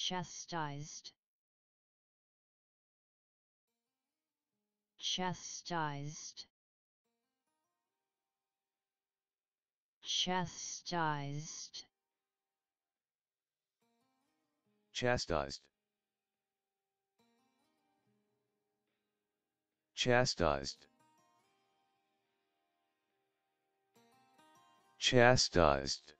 chastised. Chastised. Chastised. Chastised. Chastised. Chastised.